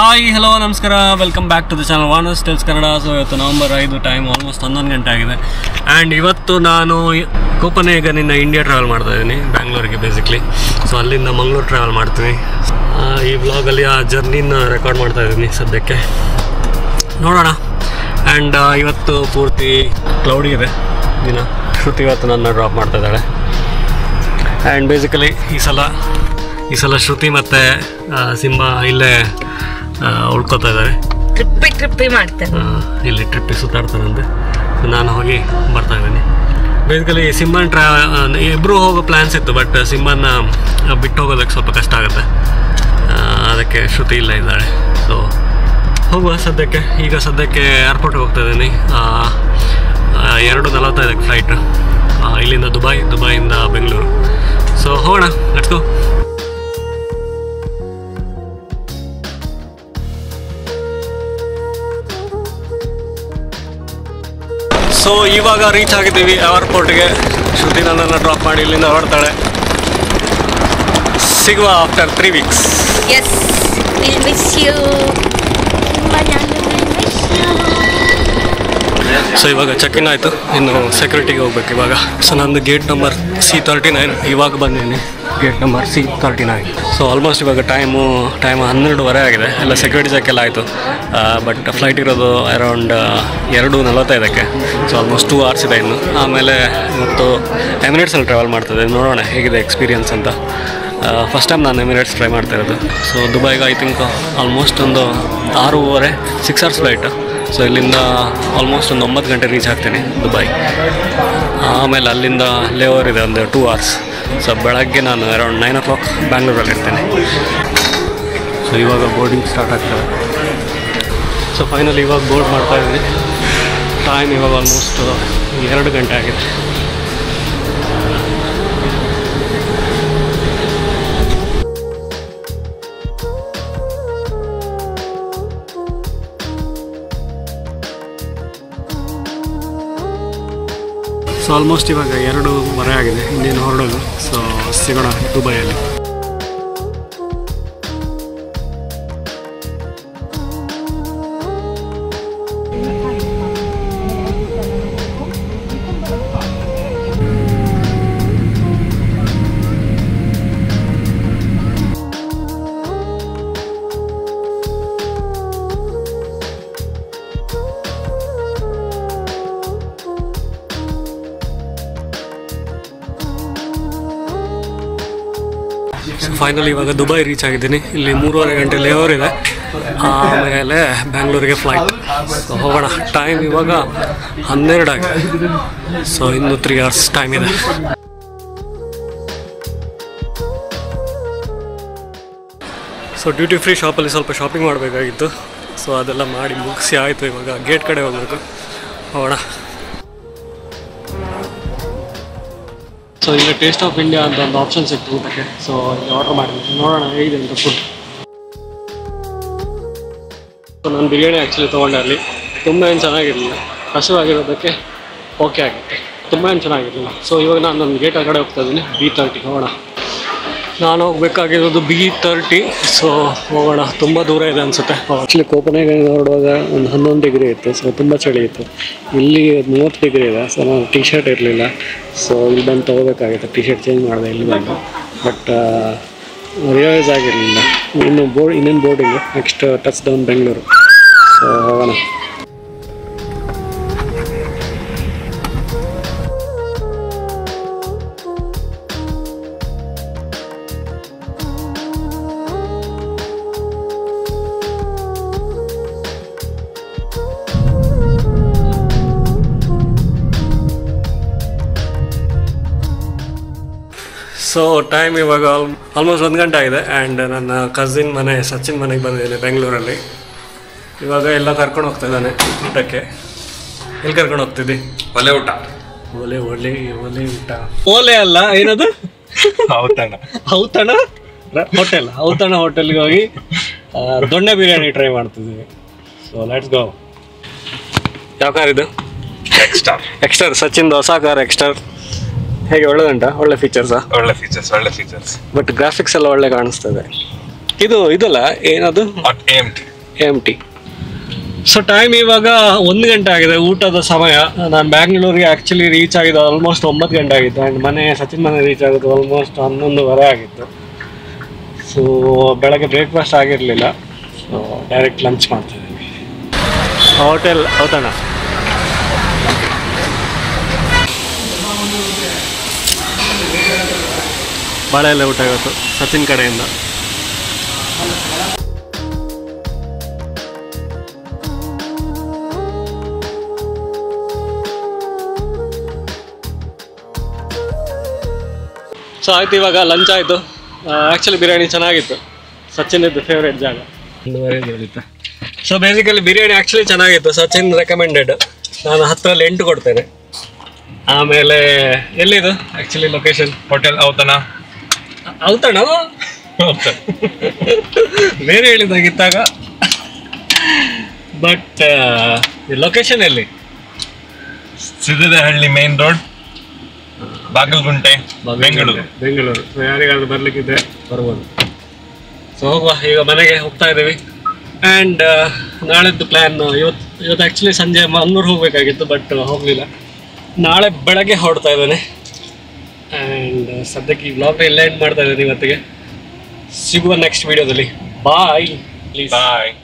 Hi hello ನಮಸ್ಕಾರ. Welcome back to the channel ವಾನಸ್ ಟೆಲ್ಸ್ Kannada so ಇವತ್ತು ನವಂಬರ್ ಐದು ಟೈಮ್ ಆಲ್ಮೋಸ್ಟ್ ಹನ್ನೊಂದು ಗಂಟೆ ಆಗಿದೆ. ಆ್ಯಂಡ್ ಇವತ್ತು ನಾನು ಕೋಪನೇಗನಿಂದ ಇಂಡಿಯಾ ಟ್ರಾವೆಲ್ ಮಾಡ್ತಾ ಇದ್ದೀನಿ ಬ್ಯಾಂಗ್ಳೂರಿಗೆ ಬೇಸಿಕ್ಲಿ ಸೊ ಅಲ್ಲಿಂದ ಮಂಗ್ಳೂರು ಟ್ರಾವೆಲ್ ಮಾಡ್ತೀನಿ. ಈ ವ್ಲಾಗಲ್ಲಿ ಆ ಜರ್ನಿನ ರೆಕಾರ್ಡ್ ಮಾಡ್ತಾ ಇದ್ದೀನಿ ಸದ್ಯಕ್ಕೆ. ನೋಡೋಣ. ಆ್ಯಂಡ್ ಇವತ್ತು ಪೂರ್ತಿ ಕ್ಲೌಡಿ ಇದೆ. ದಿನ. ಶ್ರುತಿ ಇವತ್ತು ನನ್ನ ಡ್ರಾಪ್ ಮಾಡ್ತಾ ಇದ್ದಾಳೆ. ಆ್ಯಂಡ್ ಬೇಸಿಕಲಿ ಈ ಸಲ ಈ ಸಲ ಶ್ರುತಿ ಮತ್ತು ಸಿಂಹ ಇಲ್ಲೇ ಉಳ್ಕೊತಾ ಇದ್ದಾರೆ. ಟ್ರಿಪ್ಪಿ ಟ್ರಿಪ್ಪಿ ಮಾಡ್ತಾರೆ. ಇಲ್ಲಿ ಟ್ರಿಪ್ಪಿ ಸುತ್ತಾಡ್ತಾನಂತೆ ನಾನು ಹೋಗಿ ಬರ್ತಾ ಇದ್ದೀನಿ. ಬೇಸಿಕಲಿ ಸಿಂಬನ್ ಟ್ರಾ ಇಬ್ಬರು ಹೋಗೋ ಪ್ಲ್ಯಾನ್ಸ್ ಇತ್ತು ಬಟ್ ಸಿಂಬನ್ನ ಬಿಟ್ಟು ಹೋಗೋದಕ್ಕೆ ಸ್ವಲ್ಪ ಕಷ್ಟ ಆಗುತ್ತೆ. ಅದಕ್ಕೆ ಶ್ರುತಿ ಇಲ್ಲ ಇದ್ದಾಳೆ. ಸೊ ಹೋಗುವ ಸದ್ಯಕ್ಕೆ. ಈಗ ಸದ್ಯಕ್ಕೆ ಏರ್ಪೋರ್ಟ್ಗೆ ಹೋಗ್ತಾ ಇದ್ದೀನಿ. ಎರಡು ನಲವತ್ತೈದಕ್ಕೆ ಫ್ಲೈಟ್ ಇಲ್ಲಿಂದ ದುಬೈ ದುಬಾಯಿಂದ ಬೆಂಗಳೂರು. ಸೊ ಹೋಗೋಣ ಗೋ ಸೊ ಇವಾಗ ರೀಚ್ ಆಗಿದ್ದೀವಿ ಏರ್ಪೋರ್ಟ್ಗೆ ಶ್ರುತಿ ನನ್ನನ್ನು ಡ್ರಾಪ್ ಮಾಡಿ ಇಲ್ಲಿಂದ ಹೊರಡ್ತಾಳೆ. ಸಿಗುವ after three weeks yes so ಇವಾಗ ಚೆಕ್ ಇನ್ ಆಯಿತು. ಇನ್ನು ಸೆಕ್ಯೂರಿಟಿಗೆ ಹೋಗ್ಬೇಕು ಇವಾಗ. ಸೊ ನಂದು gate number C thirty nine ಇವಾಗ ಬಂದಿದ್ದೀನಿ. Gate number C thirty nine so almost ಇವಾಗ ಟೈಮು ಟೈಮ್ ಹನ್ನೆರಡುವರೆ ಆಗಿದೆ. ಎಲ್ಲ ಸೆಕ್ಯೂರಿಟಿ ಚೆಕ್ ಎಲ್ಲ ಆಯಿತು. ಬಟ್ ಫ್ಲೈಟ್ ಇರೋದು ಅರೌಂಡ್ ಎರಡು ನಲವತ್ತೈದಕ್ಕೆ. ಸೊ ಆಲ್ಮೋಸ್ಟ್ ಟೂ ಅವರ್ಸ್ ಇದೆ ಇನ್ನು. ಆಮೇಲೆ ಮತ್ತು ಎಮಿರೇಟ್ಸಲ್ಲಿ ಟ್ರಾವೆಲ್ ಮಾಡ್ತದೆ ನೋಡೋಣ ಹೇಗಿದೆ ಎಕ್ಸ್ಪೀರಿಯನ್ಸ್ ಅಂತ. ಫಸ್ಟ್ ಟೈಮ್ ನಾನು ಎಮಿರೇಟ್ಸ್ ಟ್ರೈ ಮಾಡ್ತಾ ಇರೋದು. ಸೊ ದುಬೈಗೆ ಐ ಥಿಂಕ್ ಆಲ್ಮೋಸ್ಟ್ ಒಂದು ಆರೂವರೆ ಸಿಕ್ಸ್ ಅವರ್ಸ್ ಫ್ಲೈಟ್ ಸೊ ಇಲ್ಲಿಂದ ಆಲ್ಮೋಸ್ಟ್ ಒಂದು ಒಂಬತ್ತು ಗಂಟೆ ರೀಚ್ ಆಗ್ತೀನಿ ದುಬೈ ಆಮೇಲೆ ಅಲ್ಲಿಂದ ಲೇವರ್ ಇದೆ ಒಂದು ಟೂ ಅವರ್ಸ್ ಸೊ ಬೆಳಗ್ಗೆ ನಾನು ಅರೌಂಡ್ ನೈನ್ ಓ ಕ್ಲಾಕ್ ಬ್ಯಾಂಗ್ಳೂರಲ್ಲಿ ಇರ್ತೇನೆ ಸೊ ಇವಾಗ ಬೋರ್ಡಿಂಗ್ ಸ್ಟಾರ್ಟ್ ಆಗ್ತದೆ ಸೊ ಫೈನಲ್ ಇವಾಗ ಬೋರ್ಡ್ ಮಾಡ್ತಾ ಇದ್ದೀನಿ. ಟೈಮ್ ಇವಾಗ ಆಲ್ಮೋಸ್ಟ್ ಎರಡು ಗಂಟೆ ಆಗಿದೆ. ಸೊ ಆಲ್ಮೋಸ್ಟ್ ಇವಾಗ ಎರಡು ವರೆ ಆಗಿದೆ ಇನ್ನೇನು ಹೊರಡೋದು ಸೊ ಸಿಗೋಣ ದುಬೈಯಲ್ಲಿ. ಫೈನಲ್ ಇವಾಗ ದುಬೈ ರೀಚ್ ಆಗಿದ್ದೀನಿ. ಇಲ್ಲಿ ಮೂರುವರೆ ಗಂಟೆ ಲೇವರ್ ಇದೆ. ಆಮೇಲೆ ಬ್ಯಾಂಗ್ಳೂರಿಗೆ ಫ್ಲೈಟ್ ಸೊ ಹೋಗೋಣ. ಟೈಮ್ ಇವಾಗ ಹನ್ನೆರಡು ಆಗಿದೆ ಸೊ ಇನ್ನು ತ್ರೀ ಅವರ್ಸ್ ಟೈಮ್ ಇದೆ. ಸೊ ಡ್ಯೂಟಿ ಫ್ರೀ ಶಾಪಲ್ಲಿ ಸ್ವಲ್ಪ ಶಾಪಿಂಗ್ ಮಾಡಬೇಕಾಗಿತ್ತು. ಸೊ ಅದೆಲ್ಲ ಮಾಡಿ ಮುಗಿಸಿ ಆಯಿತು ಇವಾಗ. ಗೇಟ್ ಕಡೆ ಹೋಗಬೇಕು. ಹೋಗೋಣ. ಸೊ ಇಲ್ಲಿ ಟೇಸ್ಟ್ ಆಫ್ ಇಂಡಿಯಾ ಅಂತ ಒಂದು ಆಪ್ಷನ್ ಸಿಕ್ತು ಊಟಕ್ಕೆ. ಸೊ ಇಲ್ಲಿ ಆರ್ಡರ್ ಮಾಡಿದ್ವಿ. ನೋಡೋಣ, ಹೇಗಿದೆ ಅಂತ ಫುಡ್ ಸೊ ನಾನು ಬಿರಿಯಾನಿ ಆ್ಯಕ್ಚುಲಿ ತೊಗೊಂಡೆ ಅಲ್ಲಿ. ತುಂಬ ಏನು ಚೆನ್ನಾಗಿರಲಿಲ್ಲ. ಹಸಿವಾಗಿರೋದಕ್ಕೆ ಓಕೆ ಆಗುತ್ತೆ. ತುಂಬ ಏನು ಚೆನ್ನಾಗಿರಲಿಲ್ಲ. ಸೊ ಇವಾಗ ನಾನು ನನ್ನ ಗೇಟ್ ಆ ಕಡೆ ಹೋಗ್ತಾ ಇದ್ದೀನಿ. ಬಿ ತರ್ಟಿ ಹೋಗೋಣ. ನಾನು ಹೋಗ್ಬೇಕಾಗಿರೋದು ಬಿ ತರ್ಟಿ ಸೊ ಹೋಗೋಣ. ತುಂಬ ದೂರ ಇದೆ ಅನಿಸುತ್ತೆ. ಆ್ಯಕ್ಚುಲಿ ಕೋಪನೇಗೆ ನೋಡುವಾಗ ಒಂದು ಹನ್ನೊಂದು ಡಿಗ್ರಿ ಇತ್ತು ಸೊ ತುಂಬ ಚಳಿ ಇತ್ತು. ಇಲ್ಲಿ ಮೂವತ್ತು ಡಿಗ್ರಿ ಇದೆ ಸೊ ನಾನು ಟಿ ಶರ್ಟ್ ಇರಲಿಲ್ಲ. ಸೊ ಇಲ್ಲಿ ಬಂದು ತೊಗೋಬೇಕಾಗಿತ್ತು ಟಿ ಶರ್ಟ್ ಚೇಂಜ್ ಮಾಡಿದೆ ಇಲ್ಲಿ ಬಂದು. ಬಟ್ ರಿಯಲೈಸ್ ಆಗಿರಲಿಲ್ಲ. ಇನ್ನು ಬೋರ್ಡ್ ಇನ್ನೇನು boarding next touch down Bengaluru so ಹೋಗೋಣ. ಸೊ ಟೈಮ್ ಇವಾಗ ಆಲ್ ಆಲ್ಮೋಸ್ಟ್ ಒಂದು ಗಂಟೆ ಆಗಿದೆ ಆ್ಯಂಡ್ ನನ್ನ ಕಸಿನ್ ಮನೆ ಸಚಿನ್ ಮನೆಗೆ ಬಂದಿದ್ದೀನಿ ಬೆಂಗಳೂರಲ್ಲಿ ಇವಾಗ ಎಲ್ಲ ಕರ್ಕೊಂಡು ಹೋಗ್ತಾ ಇದ್ದಾನೆ ಊಟಕ್ಕೆ. ಎಲ್ಲಿ ಕರ್ಕೊಂಡು ಹೋಗ್ತಿದ್ದಿ? ಒಲೆ ಊಟ. ಒಲೆ ಒಲೆ ಒಲೆ ಊಟ. ಓಲೆ ಅಲ್ಲ ಏನದು? ಔತಣ. ಔತಣ? ಹೋಟೆಲ್ ಔತಣ ಹೋಟೆಲ್ಗೆ ಹೋಗಿ ದೊಣ್ಣೆ ಬಿರಿಯಾನಿ ಟ್ರೈ ಮಾಡ್ತಿದ್ದೀನಿ ಸೊ ಲೆಟ್ಸ್ ಗೋ ಯಾವ ಕಾರ್ ಇದು? ಎಕ್ಸ್ಟ್ರಾ ಎಕ್ಸ್ಟರ್ ಸಚಿನ್ ಹೊಸ ಕಾರ್ ಎಕ್ಸ್ಟರ್ ಹೇಗೆ ಒಳ್ಳೆದುಂಟ? ಒಳ್ಳೆ ಫೀಚರ್ಸಾ ಒಳ್ಳೆ ಫೀಚರ್ಸ್ ಒಳ್ಳೆ ಫೀಚರ್ಸ್ ಬಟ್ ಗ್ರಾಫಿಕ್ಸ್ ಎಲ್ಲ ಒಳ್ಳೆ ಕಾಣಿಸ್ತದೆ. ಇದು ಇದಲ್ಲ ಏನದು? M T M T so time ಇವಾಗ ಒಂದು ಗಂಟೆ ಆಗಿದೆ ಊಟದ ಸಮಯ. ನಾನು ಬ್ಯಾಂಗ್ಳೂರಿಗೆ ಆ್ಯಕ್ಚುಲಿ ರೀಚ್ ಆಗಿದ್ದು ಆಲ್ಮೋಸ್ಟ್ ಒಂಬತ್ತು ಗಂಟೆ ಆಗಿತ್ತು. ಆ್ಯಂಡ್ ಮನೆ ಸಚಿನ್ ಮನೆ ರೀಚ್ ಆಗಿದ್ದು ಆಲ್ಮೋಸ್ಟ್ ಹನ್ನೊಂದುವರೆ ಆಗಿತ್ತು. ಸೊ ಬೆಳಗ್ಗೆ ಬ್ರೇಕ್ಫಾಸ್ಟ್ ಆಗಿರಲಿಲ್ಲ. ಸೊ ಡೈರೆಕ್ಟ್ ಲಂಚ್ ಮಾಡ್ತಿದ್ದೀನಿ. ಹೋಟೆಲ್ ಔತಣ ಬಾಳೆ ಎಲೆ ಊಟ ಇವತ್ತು, ಸಚಿನ್ ಕಡೆಯಿಂದ. ಸೊ ಆಯ್ತು, ಇವಾಗ ಲಂಚ್ ಆಯಿತು. ಆ್ಯಕ್ಚುಲಿ ಬಿರಿಯಾನಿ ಚೆನ್ನಾಗಿತ್ತು. ಸಚಿನ್ ಇದ್ದು ಫೇವ್ರೇಟ್ ಜಾಗ. ಸೊ ಬೇಸಿಕಲಿ ಬಿರಿಯಾನಿ ಆ್ಯಕ್ಚುಲಿ ಚೆನ್ನಾಗಿತ್ತು. ಸಚಿನ್ ರೆಕಮೆಂಡೆಡ್ ನಾನು ಹತ್ತರಲ್ಲಿ ಎಂಟು ಕೊಡ್ತೇನೆ. ಆಮೇಲೆ ಎಲ್ಲಿದು? ಆ್ಯಕ್ಚುಲಿ ಲೊಕೇಶನ್ ಹೋಟೆಲ್ ಔತಣ? ಔತಣ? ಬೇರೆ ಹೇಳಿದಾಗಿತ್ತಾಗ ಬಟ್ ಲೊಕೇಶನ್ ಎಲ್ಲಿ? Siddadahalli main road Bagalagunte Bengaluru. Bengaluru. ಯಾರಿಗಾದ್ರೂ ಬರ್ಲಿಕ್ಕಿದ್ರೆ ಬರ್ಬೋದು. ಸೊ ಹೋಗುವ. ಈಗ ಮನೆಗೆ ಹೋಗ್ತಾ ಇದ್ದೀವಿ. ಆ್ಯಂಡ್ ನಾಳೆದ್ದು ಪ್ಲ್ಯಾನ್ ಇವತ್ತು ಇವತ್ತು ಆ್ಯಕ್ಚುಲಿ ಸಂಜೆ ಮಂಗ್ಳೂರು ಹೋಗಬೇಕಾಗಿತ್ತು ಬಟ್ ಹೋಗಲಿಲ್ಲ. ನಾಳೆ ಬೆಳಗ್ಗೆ ಹೊರಡ್ತಾ ಇದ್ದೇನೆ. ಸದ್ಯಕ್ಕೆ ಈ ಬ್ಲಾಗ್ನ ಎಲ್ಲ ಮಾಡ್ತಾ ಇದ್ದೀನಿ ಇವತ್ತಿಗೆ. ಸಿಗುವ ನೆಕ್ಸ್ಟ್ ವೀಡಿಯೋದಲ್ಲಿ ಬಾಯ್ ಪ್ಲೀಸ್ ಬಾಯ್